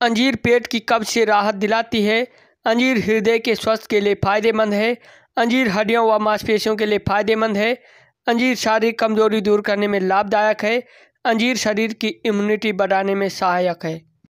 अंजीर पेट की कब्ज से राहत दिलाती है। अंजीर हृदय के स्वास्थ्य के लिए फ़ायदेमंद है। अंजीर हड्डियों व मांसपेशियों के लिए फ़ायदेमंद है। अंजीर शारीरिक कमज़ोरी दूर करने में लाभदायक है। अंजीर शरीर की इम्यूनिटी बढ़ाने में सहायक है।